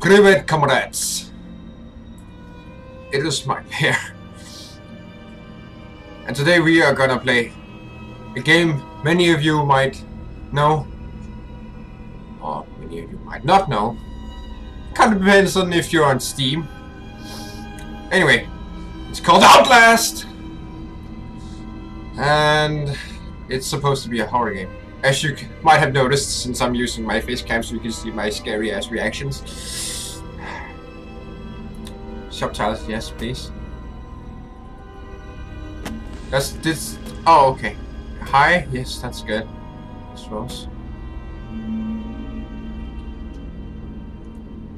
Privet comrades. It is my pair. And today we are gonna play a game many of you might know. Or many of you might not know. Kind of depends on if you're on Steam. Anyway, it's called Outlast! And it's supposed to be a horror game. As you might have noticed, since I'm using my face cam so you can see my scary ass reactions. Subtitles, yes, please. That's this. Oh, okay. Hi, yes, that's good. I suppose.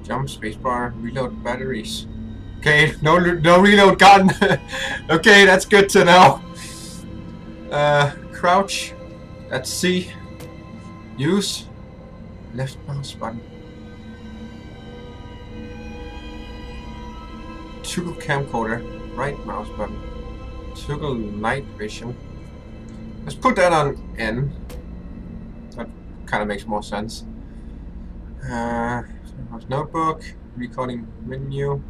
Jump, spacebar, reload batteries. Okay, no, no reload gun. okay, that's good to know. Uh, crouch. Let's see. Use. Left mouse button. Toggle camcorder. Right mouse button. Toggle night vision. Let's put that on N. That kind of makes more sense. Uh, notebook. Recording menu.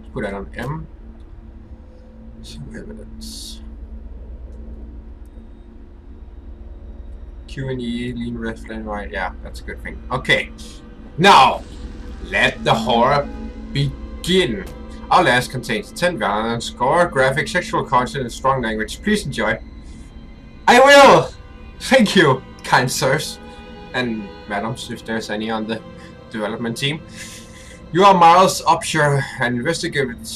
Let's put that on M. Some evidence. Q and E, lean left and right. Yeah, that's a good thing. Okay, now let the horror begin. Outlast contains 10 violence, gore, graphic, sexual content, and strong language. Please enjoy. I will! Thank you, kind sirs. And madams, if there's any on the development team. You are Miles Upshur, an investigative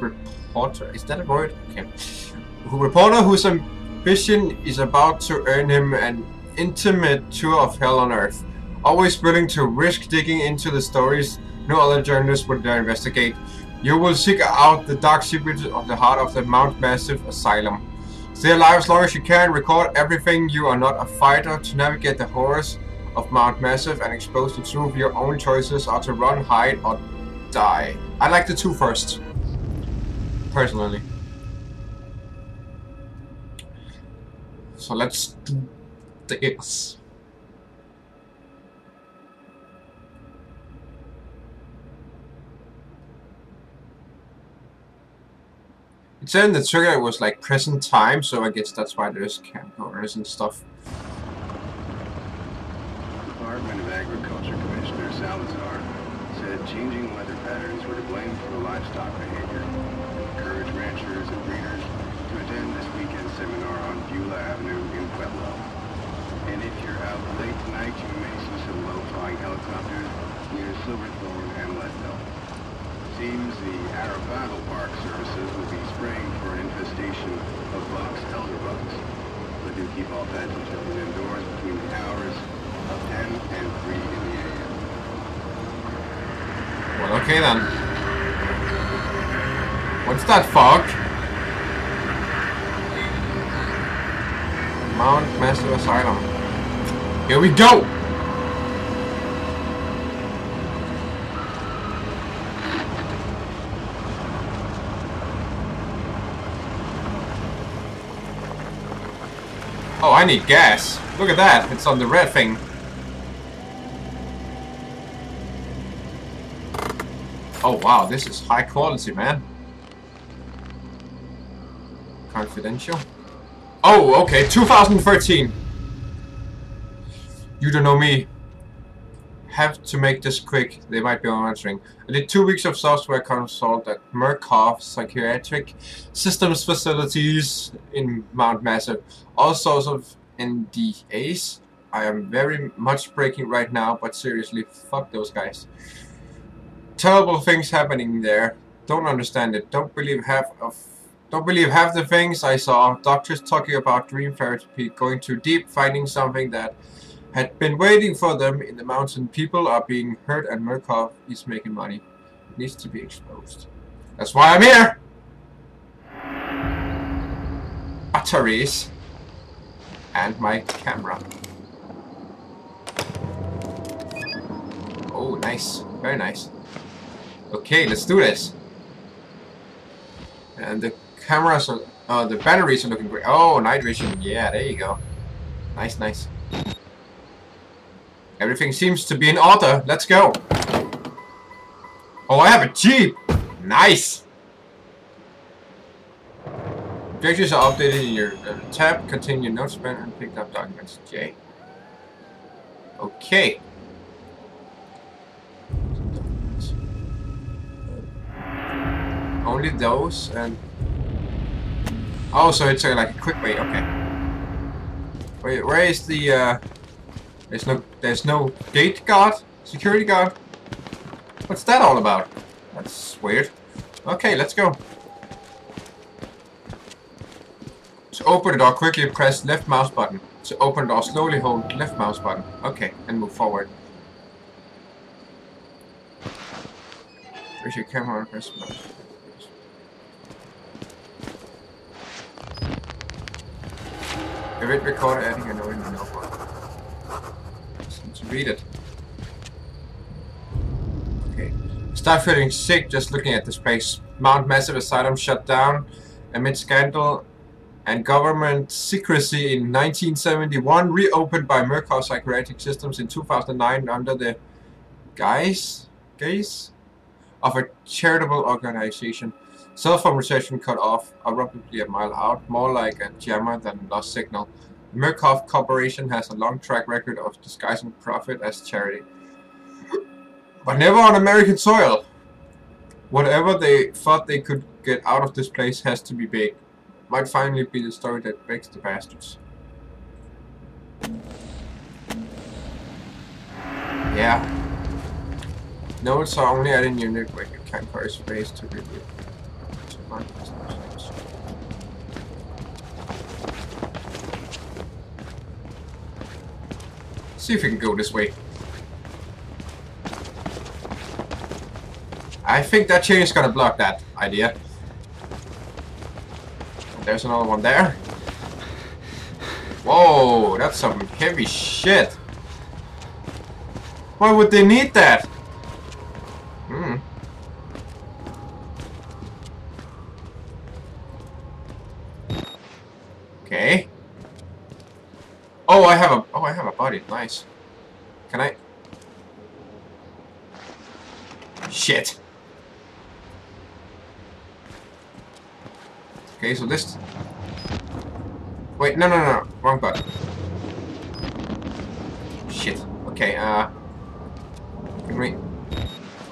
reporter. Is that a word? Okay. Reporter whose ambition is about to earn him an intimate tour of hell on earth. Always willing to risk digging into the stories no other journalists would dare investigate. You will seek out the dark secrets of the heart of the Mount Massive Asylum. Stay alive as long as you can, record everything you are not a fighter to navigate the horrors of Mount Massive and expose the truth. Your own choices are to run, hide, or die. I like the two first. Personally. So let's do this. It said in the trigger it was like present time, so I guess that's why there's camcorders and stuff. Department of Agriculture Commissioner Salazar said changing weather patterns were to blame for the livestock behavior. Encourage ranchers and breeders to attend this weekend's seminar on Beulah Avenue in Pueblo. And if you're out late tonight, you may see some low-flying helicopters near Silverthorne and Leadville. Seems the Arapaho Park Services will be spraying for an infestation of box elder bugs. But do keep all pets and children indoors between the hours of 10 and 3 in the a.m. Well, okay then. What's that fog? Mount Massive Asylum. Here we go! Oh, I need gas. Look at that. It's on the red thing. Oh wow, this is high quality, man. Confidential. Oh, okay, 2013. You don't know me. Have to make this quick. They might be monitoring. I did two weeks of software consult at Murkoff Psychiatric Systems facilities in Mount Massive. All sorts of NDAs. I am very much breaking right now, but seriously, fuck those guys terrible things happening there. Don't understand it. Don't believe half of don't believe half the things I saw. Doctors talking about dream therapy, going too deep, finding something that had been waiting for them in the mountain. People are being hurt and Murkoff is making money. It needs to be exposed. That's why I'm here! Batteries. And my camera. Oh, nice. Very nice. Okay, let's do this. And the cameras are, uh, the batteries are looking great. Oh, night vision. Yeah, there you go. Nice, nice. Everything seems to be in order. Let's go. Oh, I have a jeep. Nice. Objectives are updated in your uh, tab. Continue notes span and picked up documents. J. Okay. Only those and... Oh, so it's uh, like a quick way. Okay. Wait, where is the... Uh... There's no... There's no gate guard? Security guard? What's that all about? That's weird. Okay, let's go. To open the door, quickly press left mouse button. To open the door, slowly hold left mouse button. Okay, and move forward. Raise your camera press mouse. If it recorded adding a in the notebook. Let's read it. Okay. Start feeling sick just looking at this place. Mount Massive Asylum shut down amid scandal and government secrecy in 1971, reopened by Murkoff Psychiatric Systems in 2009 under the guise, guise of a charitable organization. Cell phone reception cut off abruptly a mile out, more like a jammer than lost signal. Murkoff Corporation has a long track record of disguising profit as charity. But never on American soil. Whatever they thought they could get out of this place has to be big. Might finally be the story that breaks the bastards. Yeah. Notes are only added in your network. You can't carry space to review. See if we can go this way. I think that chain is gonna block that idea. There's another one there. Whoa, that's some heavy shit. Why would they need that? Hmm. Okay. Oh, I have a oh, I have a body. Nice. Can I? Shit. Okay, so this... Wait, no, no, no, wrong button. Shit. Okay, uh... Can we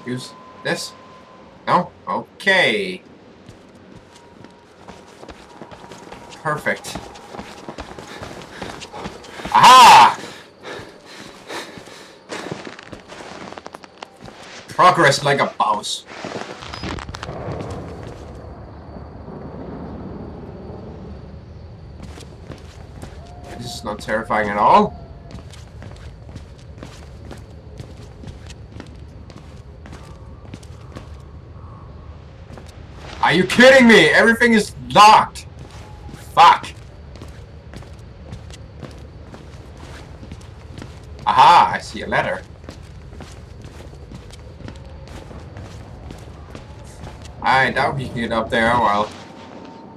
use this? No? Okay. Perfect. Aha! Progress like a mouse. This is not terrifying at all. Are you kidding me? Everything is locked. Fuck. Aha, I see a letter. I doubt we can get up there while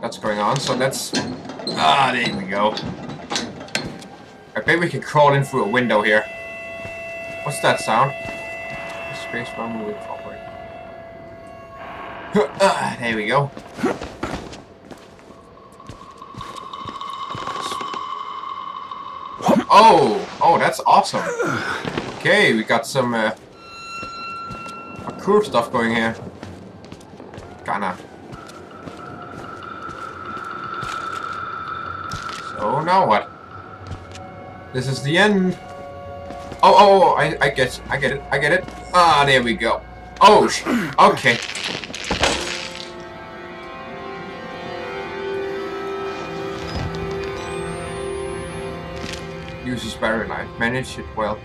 that's going on, so let's... Ah, there we go. I bet we can crawl in through a window here. What's that sound? Space bar moving forward. Ah, there we go. Oh! Oh, that's awesome. Okay, we got some uh, cool stuff going here. Kinda. So now what? This is the end. Oh, oh, oh, I, I get, I get it, I get it. Ah, there we go. Oh, okay. Use Uses battery life. Manage it well.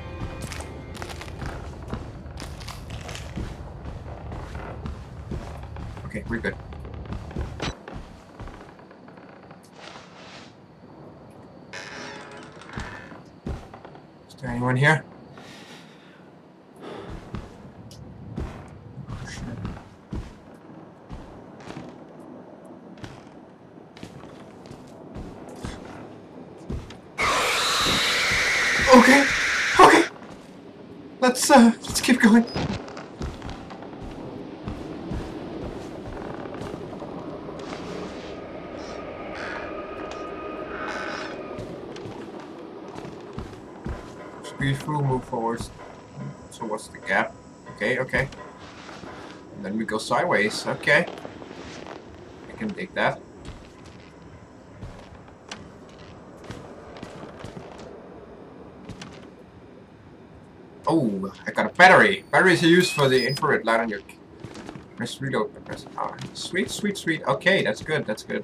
Okay, okay. let's uh, let's keep going. Speed through, move forwards. So what's the gap? Okay, okay. And then we go sideways. Okay. I can take that. Oh, I got a battery. Batteries are used for the infrared light on your... Press reload. Press R. Sweet, sweet, sweet. Okay, that's good. That's good.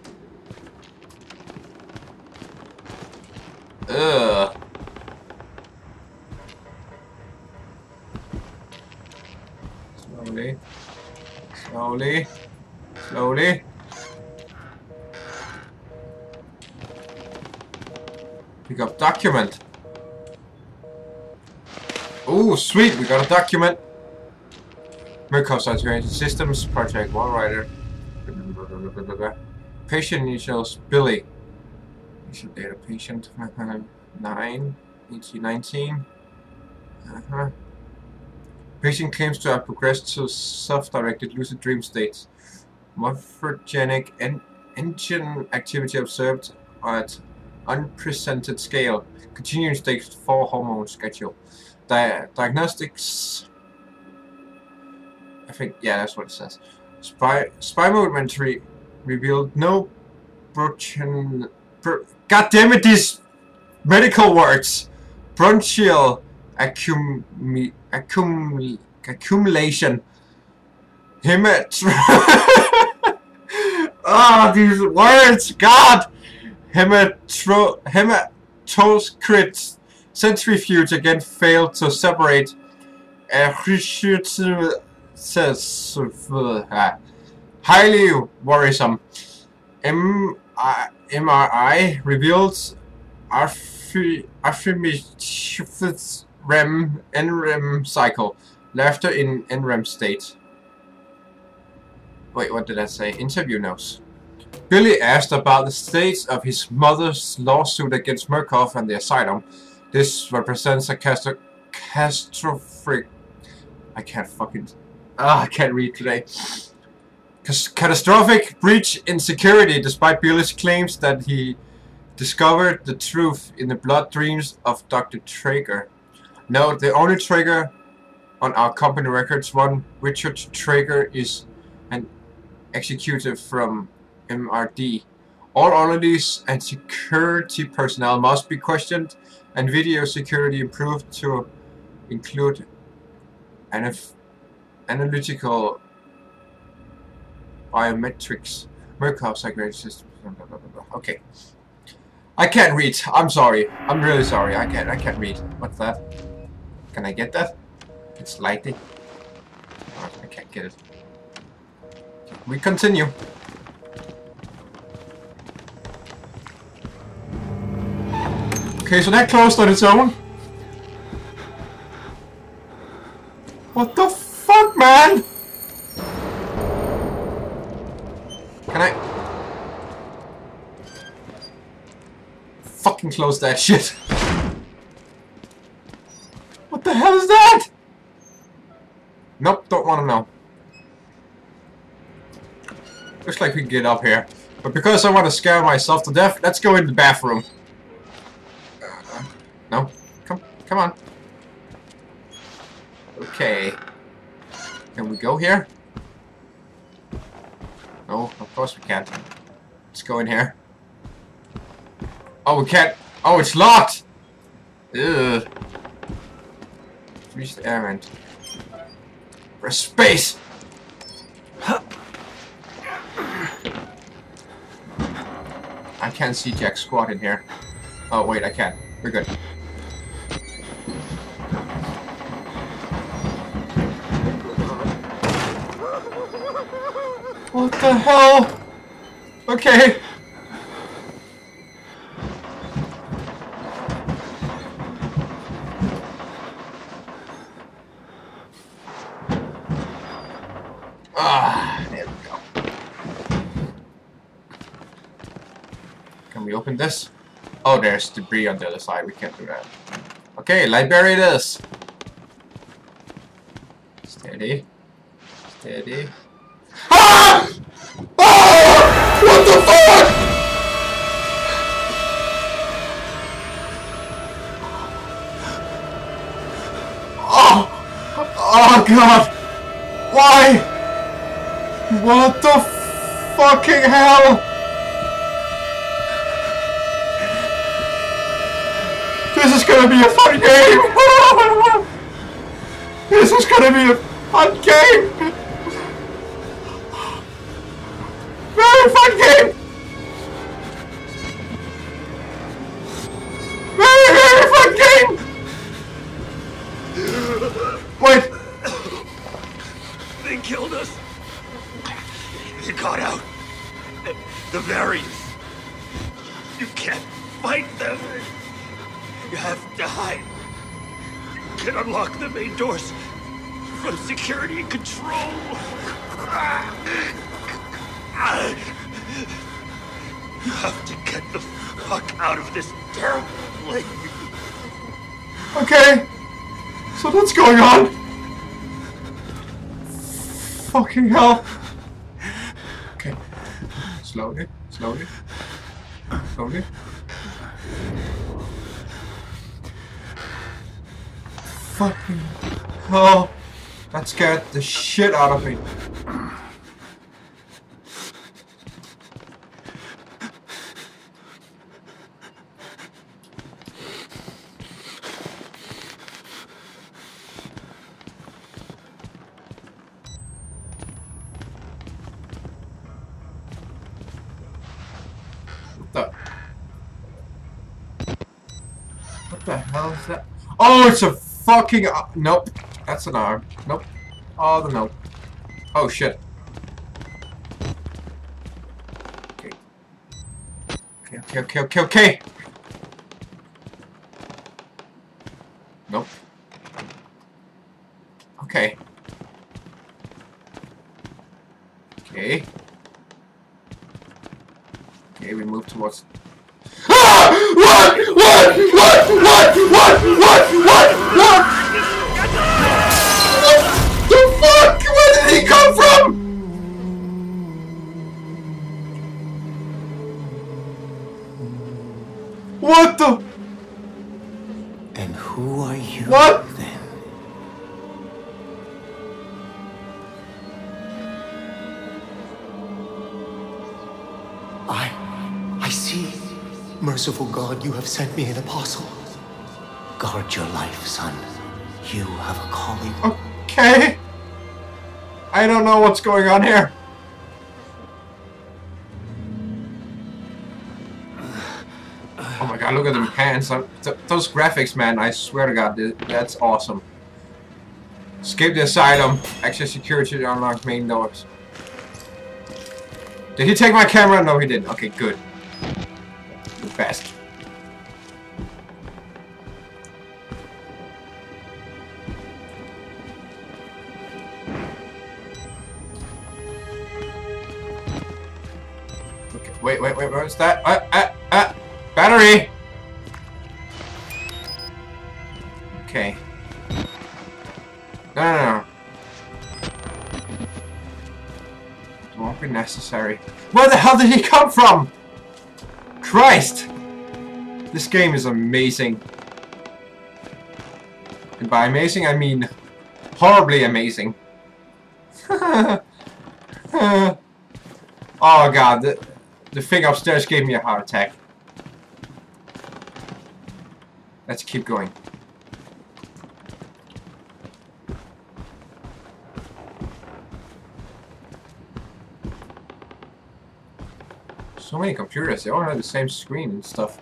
Ugh. Slowly. Slowly. Slowly. Pick up document. Sweet! We got a document. Murkoff Science Systems Project Walrider. Patient initials Billy. Initial data patient 9 1819. Uh -huh. Patient claims to have progressed to self-directed lucid dream states. Morphogenic en engine activity observed at unprecedented scale. Continuing stage 4 hormone schedule. Di diagnostics. I think, yeah, that's what it says. Spy, spy inventory revealed no broken. Bro, God damn it, these medical words! Bronchial accum, accum, accumulation. Hemat. Ah, oh, these words, God! Hematro, hematoscript centrifuge again failed to separate a highly worrisome. MRI reveals Archimedes REM NREM cycle, laughter in NREM state. Wait, what did I say? Interview notes. Billy asked about the state of his mother's lawsuit against Murkoff and the asylum. This represents a catastrophic... I can't fucking... Ah, I can't read today. Catastrophic breach in security despite Billy's claims that he discovered the truth in the blood dreams of Dr. Trager. No, the only Trager on our company records, one Richard Trager, is an executive from MRD. All oddities and security personnel must be questioned and video security improved to include analytical biometrics, Murkoff segregation system. Okay. I can't read. I'm sorry. I'm really sorry. I can't. I can't read. What's that? Can I get that? It's lighting. I can't get it. We continue. Okay, so that closed on its own. What the fuck, man? Can I... Fucking close that shit. What the hell is that? Nope, don't want to know. Looks like we can get up here. But because I want to scare myself to death, let's go in the bathroom. No? Come, come on. Okay. Can we go here? No, of course we can't. Let's go in here. Oh, we can't. Oh, it's locked! Ugh. Reach the air vent. Press space! I can't see Jack squat in here. Oh, wait, I can. We're good. What the hell? Okay. Ah, there we go. Oh, there's debris on the other side. We can't do that. Okay, library this. Steady. Steady. Ah! Ah! What the fuck? Oh! Oh god! Why? What the fucking hell? Is gonna be a fun game! this is gonna be a fun game! Very fun game! Fucking hell. Okay. Slowly, slowly, slowly. Fucking hell. That scared the shit out of me. What the? What the hell is that? Oh, it's a fucking. Uh, nope. That's an arm. Nope. Oh, the nope. Oh, shit. Okay. Okay, okay, okay, okay, okay. Nope. Okay. Okay. Okay, we move towards. What the? And who are you What? then? I. I see. Merciful God, you have sent me an apostle. Guard your life, son. You have a calling. Okay. I don't know what's going on here. Hands. Uh, th those graphics, man, I swear to god, th- that's awesome. Escape the asylum. Access security to unlock main doors. Did he take my camera? No, he didn't. Okay, good. The best. Okay, wait, wait, wait, what's that? Uh, It necessary. Where the hell did he come from? Christ! This game is amazing. And by amazing, I mean horribly amazing. oh god, the, the thing upstairs gave me a heart attack. Let's keep going. So many computers, they all have the same screen and stuff.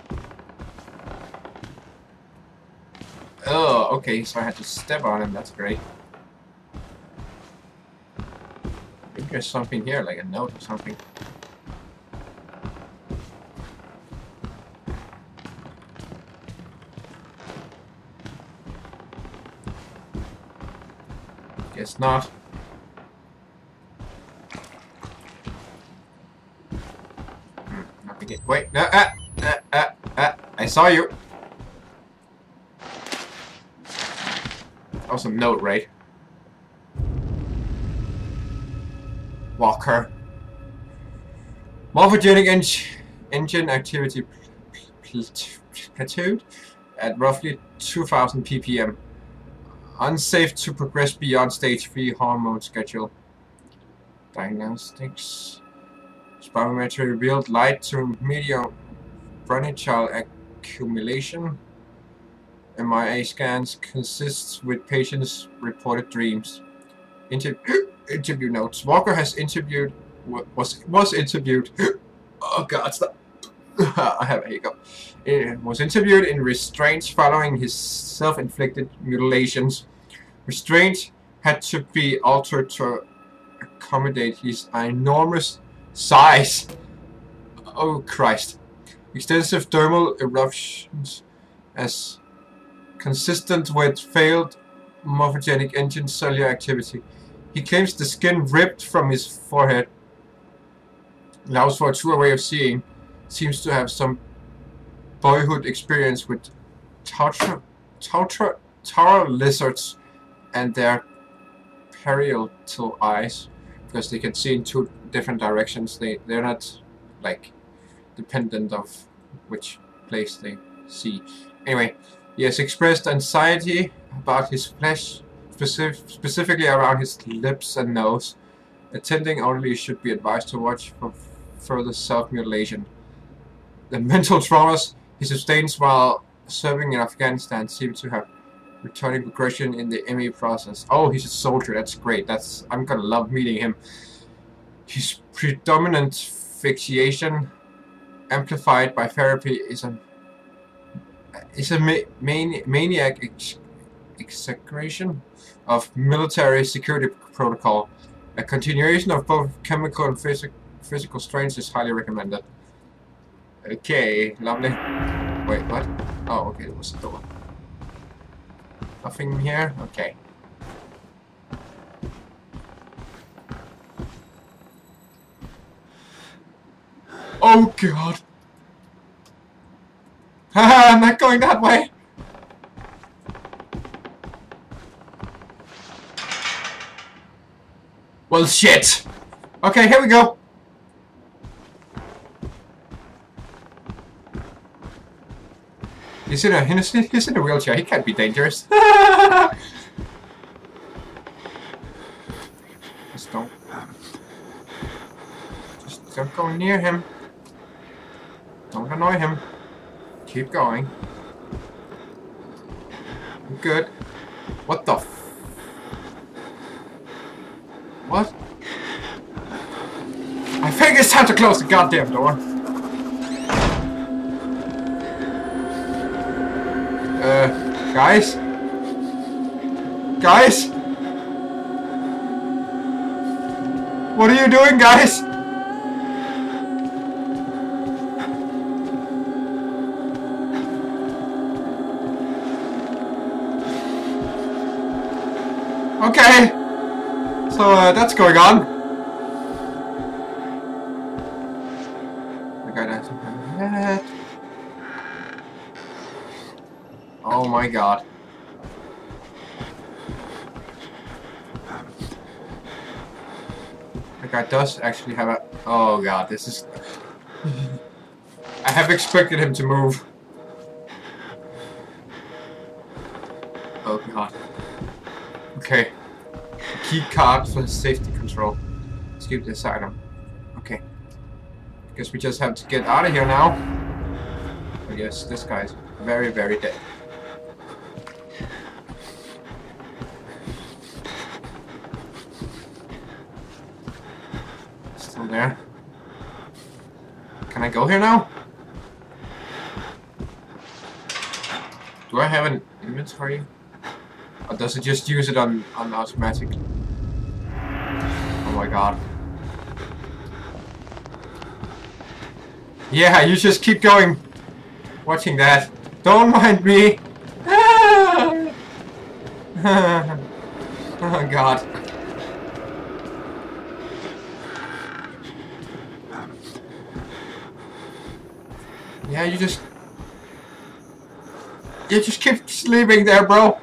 Oh, okay, so I had to step on him, that's great. Think there's something here, like a note or something. Guess not. Hmm, nothing yet. Wait, no, ah, ah, ah, ah, I saw you. That was a note, right? Walker. Morphogenic en engine activity plateaued at roughly 2000 ppm. Unsafe to progress beyond stage 3 hormone schedule. Diagnostics. Spirometry revealed light to medium bronchial accumulation. MRA scans consists with patients' reported dreams. Inter interview notes. Walker has interviewed was was interviewed. oh God, stop. I have a hiccup. It was interviewed in restraints following his self-inflicted mutilations. Restraints had to be altered to accommodate his enormous size. Oh Christ. Extensive thermal eruptions as consistent with failed morphogenic engine cellular activity. He claims the skin ripped from his forehead allows for a truer way of seeing. Seems to have some boyhood experience with tuatara, lizards and their parietal eyes because they can see in two different directions. They they're not like dependent of which place they see. Anyway, he has expressed anxiety about his flesh, specific, specifically around his lips and nose. Attending only should be advised to watch for further self-mutilation. The mental traumas he sustains while serving in Afghanistan seem to have returning progression in the ME process. Oh, he's a soldier. That's great. That's I'm gonna love meeting him. His predominant fixation, amplified by therapy, is a is a ma mani maniac ex exaggeration of military security protocol. A continuation of both chemical and phys physical strength is highly recommended. Okay, lovely. Wait, what? Oh, okay, it was a door. Nothing here? Okay. Oh god! Haha, I'm not going that way! Well, shit! Okay, here we go! He's in a he's in a wheelchair. He can't be dangerous. just don't. Um, just don't go near him. Annoy him. Keep going. Good. What the What? I think it's time to close the goddamn door. Uh, guys? Guys? What are you doing, guys? Okay. So, uh, that's going on. Oh my god. The guy does actually have a... Oh god, this is... I have expected him to move. Key card for safety control. Let's keep this item. Okay. Guess we just have to get out of here now. I guess this guy's very, very dead. Still there. Can I go here now? Do I have an inventory? Or does it just use it on, on automatic? Oh my god. Yeah, you just keep going. Watching that. Don't mind me. oh god. Yeah, you just... You just keep sleeping there, bro.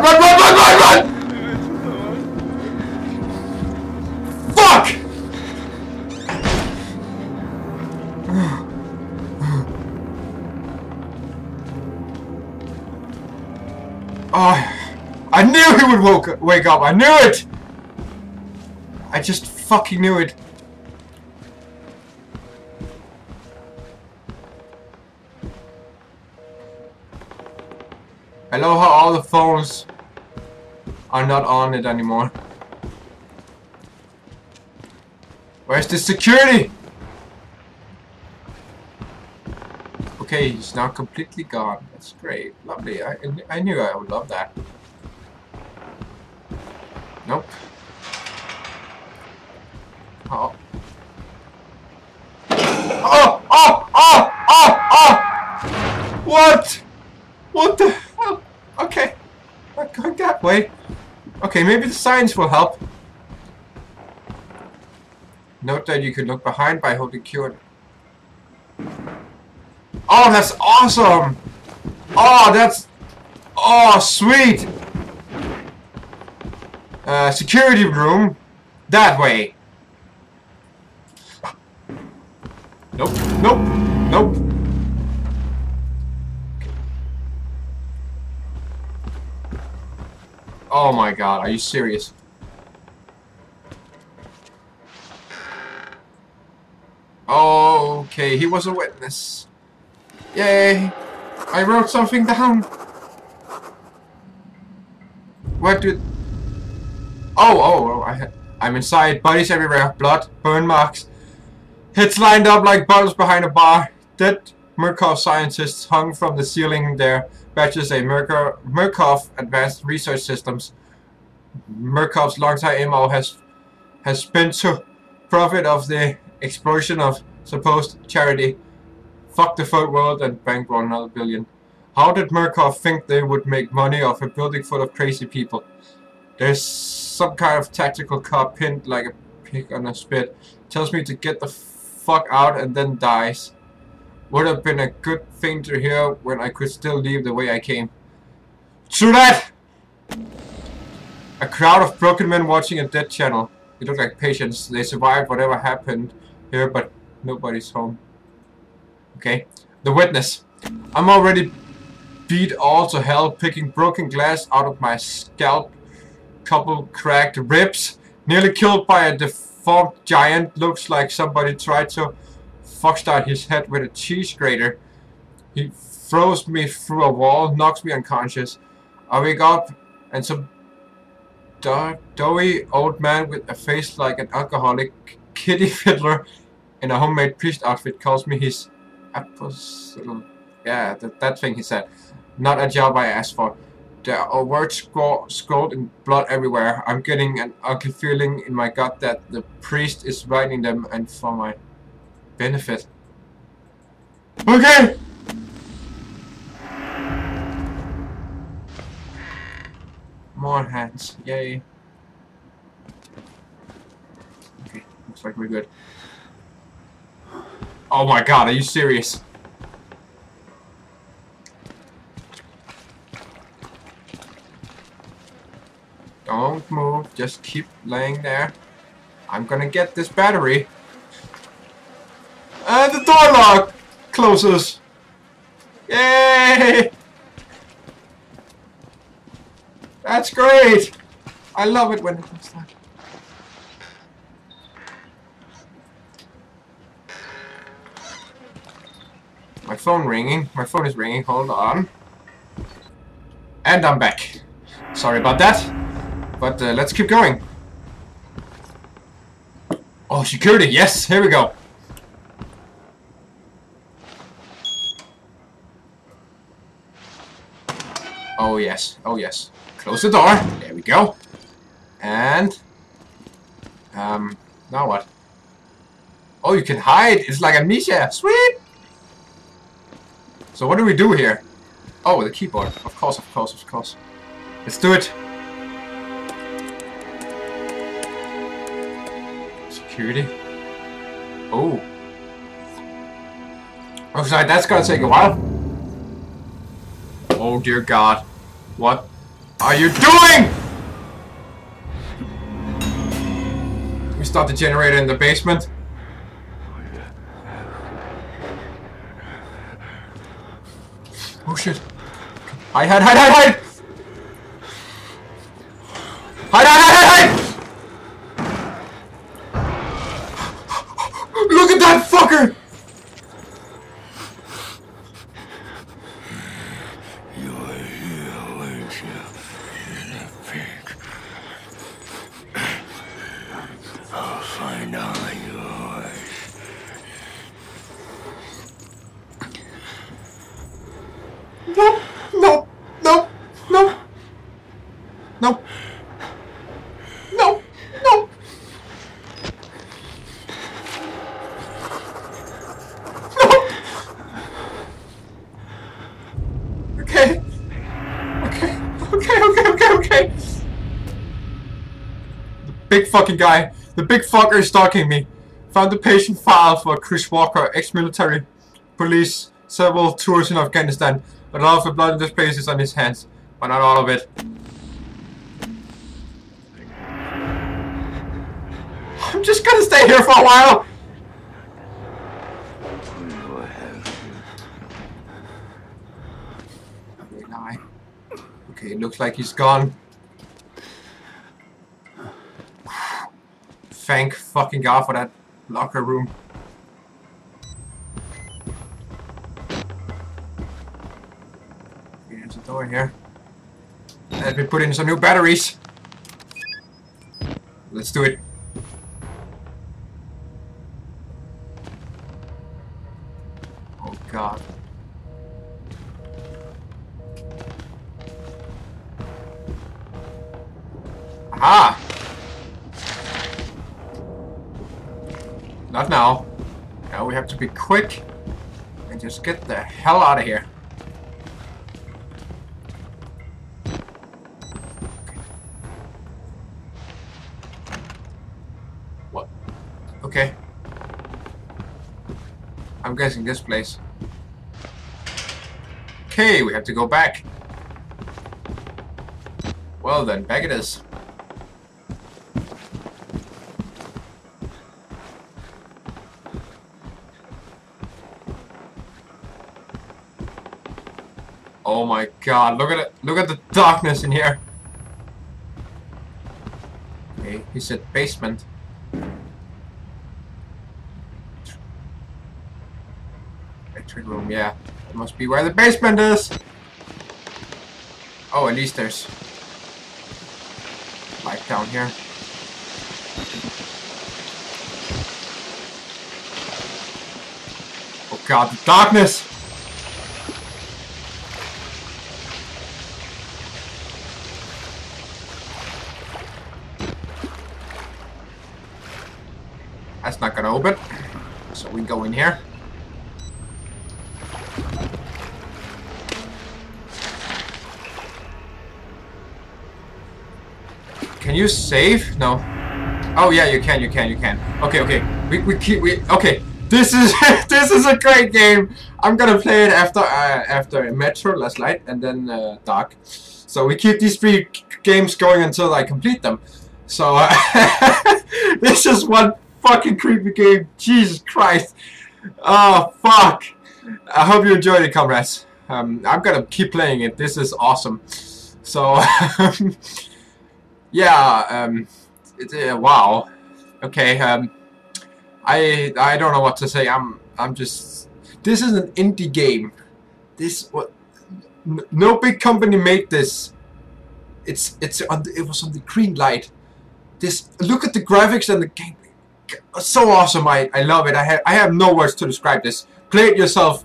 Run, run, run, run, run, run! Fuck! Oh, I knew he would woke, wake up. I knew it! I just fucking knew it. I love how all the phones are not on it anymore. Where's the security? Okay, he's now completely gone. That's great. Lovely. I, I knew I would love that. Nope. Oh. Oh! Oh! Oh! Oh! Oh! What? What the? Okay. Not going that way. Okay, maybe the signs will help. Note that you can look behind by holding Q. Oh, that's awesome! Oh, that's... Oh, sweet! Uh, security room. That way. Nope, nope, nope. Oh my god, are you serious? Okay, he was a witness. Yay! I wrote something down. What did... Oh, oh, oh, I, I'm inside. Bodies everywhere. Blood, burn marks. Hits lined up like bottles behind a bar. Dead Murkoff scientists hung from the ceiling there. Batches a Murkoff, Advanced Research Systems. Murkoff's longtime MO has has been to profit of the explosion of supposed charity. Fuck the third world and bankroll another billion. How did Murkoff think they would make money off a building full of crazy people? There's some kind of tactical car pinned like a pig on a spit. Tells me to get the fuck out and then dies. Would have been a good thing to hear when I could still leave the way I came. True that! A crowd of broken men watching a dead channel. They look like patients. They survived whatever happened here, but nobody's home. Okay. The witness. I'm already beat all to hell, picking broken glass out of my scalp, couple cracked ribs, nearly killed by a deformed giant. Looks like somebody tried to fuckstart his head with a cheese grater. He throws me through a wall, knocks me unconscious. I wake up, and some dark, doughy old man with a face like an alcoholic kitty fiddler in a homemade priest outfit calls me his apostle. Yeah, that, that thing he said. Not a job I asked for. There are words scroll, scrolled in blood everywhere. I'm getting an ugly feeling in my gut that the priest is writing them and for my benefit. Okay! More hands. Yay. Okay, looks like we're good. Oh my god, are you serious? Don't move, just keep laying there. I'm gonna get this battery. And the door lock closes. Yay! That's great! I love it when it comes like My phone ringing. My phone is ringing. Hold on. And I'm back. Sorry about that. But uh, let's keep going. Oh, security. Yes, here we go. Yes. Oh, yes. Close the door. There we go. And... Um, now what? Oh, you can hide. It's like amnesia. Sweet! So what do we do here? Oh, the keyboard. Of course, of course, of course. Let's do it. Security. Oh. Oh, sorry, that's gonna take a while. Oh dear God. What are you doing? We start the generator in the basement. Oh shit. Hide, hide, hide, hide, hide! Hide, hide, hide, hide! Look at that fucker! You were here, weren't you? In the pink. I'll find all yours. Nope, nope, nope, nope. Nope. Nope, nope. Nope. Okay. Okay, okay, okay, okay, okay. The big fucking guy. The big fucker is stalking me. Found the patient file for Chris Walker, ex-military police, several tours in Afghanistan. A lot of the blood in this place is on his hands. But not all of it. I'm just gonna stay here for a while. Okay. It looks like he's gone. Thank fucking god for that locker room. There's a door here. Let me put in some new batteries. Let's do it. Oh god. Aha! Not now. Now we have to be quick and just get the hell out of here. What? Okay. I'm guessing this place. Okay, we have to go back. Well then, back it is. My god, look at it. Look at the darkness in here. Okay, he said basement. Electric room, yeah. That must be where the basement is. Oh, at least there's light down here. Oh god, the darkness! That's not gonna open. So we go in here. Can you save? No. Oh yeah, you can, you can, you can. Okay, okay. We we keep we okay. This is this is a great game. I'm gonna play it after uh, after Metro Last Light and then uh, Dark. So we keep these three games going until I complete them. So uh, this is one fucking creepy game. Jesus Christ. Oh fuck. I hope you enjoyed it, comrades. Um, I'm gonna keep playing it. This is awesome. So yeah. Um, it, uh, wow. Okay. Um, I I don't know what to say. I'm I'm just. This is an indie game. This what. No big company made this. It's it's on the, it was on the green light. This look at the graphics and the game. So awesome! I I love it. I have I have no words to describe this. Play it yourself.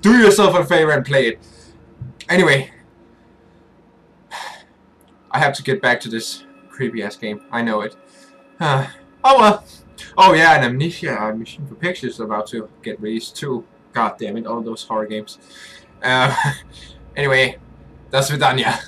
Do yourself a favor and play it. Anyway, I have to get back to this creepy ass game. I know it. Uh, oh well. Oh yeah, and Amnesia, uh, Machine for Pictures about to get released too. God damn it, all those horror games. Uh, anyway, das vidania.